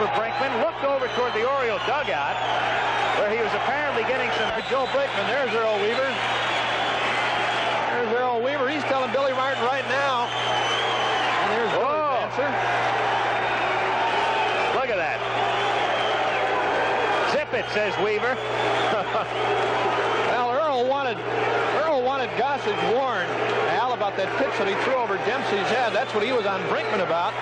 for Brinkman, looked over toward the Oriole dugout, where he was apparently getting some... Joe Brinkman, there's Earl Weaver. There's Earl Weaver. He's telling Billy Martin right now. And there's Whoa. Oh. answer. Look at that. Zip it, says Weaver. well, Earl wanted Earl wanted Gossage warned Al about that pitch that he threw over Dempsey's head. That's what he was on Brinkman about.